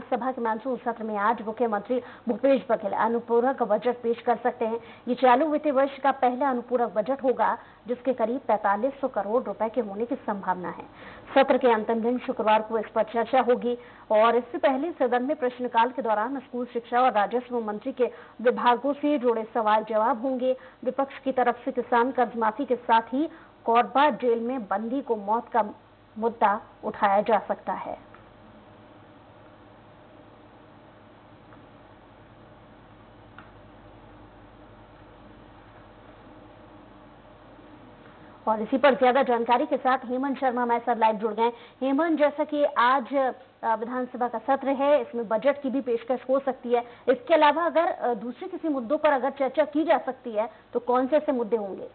सभा के मानसून सत्र में आज मुख्यमंत्री भूपेश बघेल अनुपूरक बजट पेश कर सकते हैं। ये चालू वित्तीय वर्ष का पहला अनुपूरक बजट होगा, जिसके करीब 4500 करोड़ रुपए के होने की संभावना है। सत्र के अंतिम दिन शुक्रवार को इस पर चर्चा होगी और इससे पहले सदन में प्रश्नकाल के दौरान स्कूल शिक्षा और राजस्व मंत्री के विभागों से जुड़े सवाल जवाब होंगे। विपक्ष की तरफ़ से किसान कर्ज माफ़ी के साथ ही कोरबा जेल में बंदी को मौत का मुद्दा उठाया जा सकता है। और इसी पर ज़्यादा जानकारी के साथ हेमंत शर्मा हमारे साथ लाइव जुड़ गए हेमंत, जैसा कि आज विधानसभा का सत्र है, इसमें बजट की भी पेशकश हो सकती है। इसके अलावा अगर दूसरे किसी मुद्दों पर अगर चर्चा की जा सकती है तो कौन से ऐसे मुद्दे होंगे?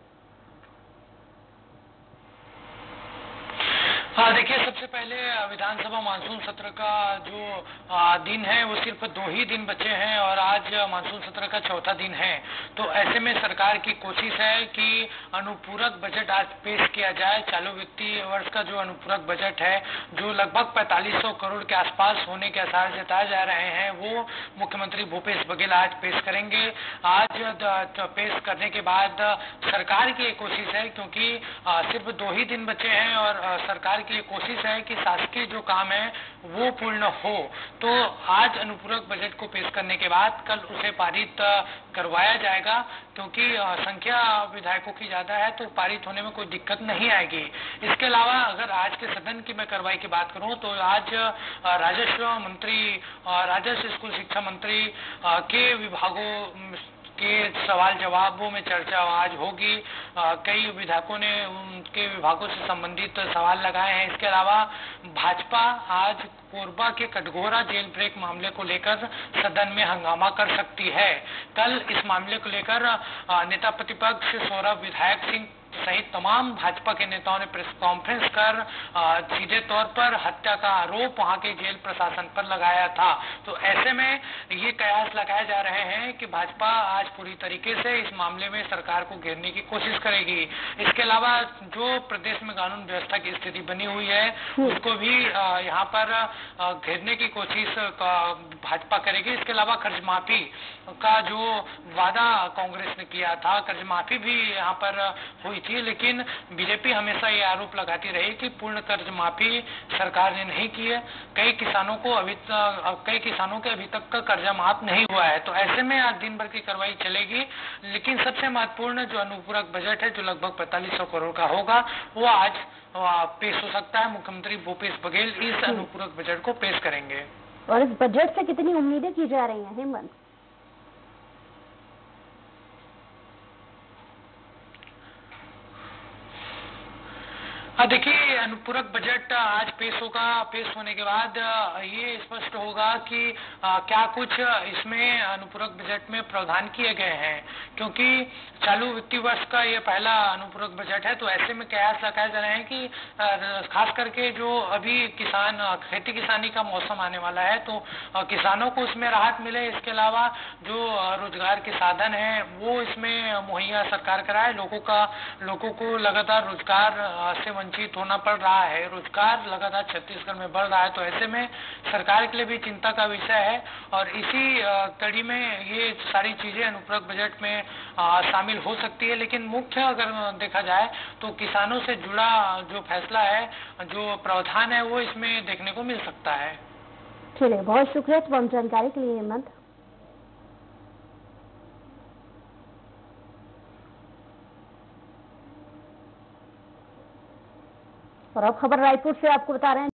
हाँ देखिए, सबसे पहले विधानसभा मानसून सत्र का जो दिन है, वो सिर्फ़ दो ही दिन बचे हैं और आज मानसून सत्र का चौथा दिन है। तो ऐसे में सरकार की कोशिश है कि अनुपूरक बजट आज पेश किया जाए। चालू वित्तीय वर्ष का जो अनुपूरक बजट है, जो लगभग 4500 करोड़ के आसपास होने के आसार जताए जा रहे हैं, वो मुख्यमंत्री भूपेश बघेल आज पेश करेंगे। आज पेश करने के बाद सरकार की कोशिश है, क्योंकि सिर्फ़ दो ही दिन बचे हैं और सरकार की कोशिश है कि शासकीय जो काम है वो पूर्ण हो। तो आज अनुपूरक बजट को पेश करने के बाद कल उसे पारित करवाया जाएगा। क्योंकि संख्या विधायकों की ज़्यादा है तो पारित होने में कोई दिक्कत नहीं आएगी। इसके अलावा अगर आज के सदन की मैं कार्रवाई की बात करूँ तो आज राजस्व मंत्री राजस्व स्कूल शिक्षा मंत्री के विभागों के सवाल जवाबों में चर्चा आज होगी। कई विधायकों ने उनके विभागों से संबंधित सवाल लगाए हैं। इसके अलावा भाजपा आज कोरबा के कटघोरा जेल ब्रेक मामले को लेकर सदन में हंगामा कर सकती है। कल इस मामले को लेकर नेता प्रतिपक्ष सौरभ विधायक सिंह सहित तमाम भाजपा के नेताओं ने प्रेस कॉन्फ्रेंस कर सीधे तौर पर हत्या का आरोप वहाँ के जेल प्रशासन पर लगाया था। तो ऐसे में ये कयास लगाए जा रहे हैं कि भाजपा आज पूरी तरीके से इस मामले में सरकार को घेरने की कोशिश करेगी। इसके अलावा जो प्रदेश में कानून व्यवस्था की स्थिति बनी हुई है, उसको भी यहाँ पर घेरने की कोशिश भाजपा करेगी। इसके अलावा कर्ज माफ़ी का जो वादा कांग्रेस ने किया था कर्ज माफ़ी भी यहाँ पर हुई थी, लेकिन बीजेपी हमेशा ये आरोप लगाती रही कि पूर्ण कर्ज माफ़ी सरकार ने नहीं की है। कई किसानों को अभी कई किसानों के अभी तक का कर्जा माफ़ नहीं हुआ है। तो ऐसे में आज दिन भर की कार्रवाई चलेगी, लेकिन सबसे महत्वपूर्ण जो अनुपूरक बजट है, जो लगभग पैंतालीस सौ करोड़ का होगा, वो आज पेश हो सकता है। मुख्यमंत्री भूपेश बघेल इस अनुपूरक बजट को पेश करेंगे। और इस बजट से कितनी उम्मीदें की जा रही हैं, हेमंत हाँ देखिए, अनुपूरक बजट आज पेश होगा। पेश होने के बाद ये स्पष्ट होगा कि क्या कुछ इसमें अनुपूरक बजट में प्रावधान किए गए हैं। क्योंकि चालू वित्तीय वर्ष का ये पहला अनुपूरक बजट है तो ऐसे में कयास लगाए जा रहे हैं कि खास करके जो अभी किसान खेती किसानी का मौसम आने वाला है तो किसानों को उसमें राहत मिले। इसके अलावा जो रोज़गार के साधन है, वो इसमें मुहैया सरकार कराए। लोगों का, लोगों को लगातार रोज़गार से वंचित होना पड़ रहा है, रोज़गार लगातार छत्तीसगढ़ में बढ़ रहा है तो ऐसे में सरकार के लिए भी चिंता का विषय है और इसी कड़ी में ये सारी चीज़ें अनुपूरक बजट में शामिल हो सकती है। लेकिन मुख्य अगर देखा जाए तो किसानों से जुड़ा जो फैसला है, जो प्रावधान है, वो इसमें देखने को मिल सकता है। चलिए, बहुत शुक्रिया। तमाम जानकारी के लिए हेमंत और अब खबर रायपुर से आपको बता रहे हैं।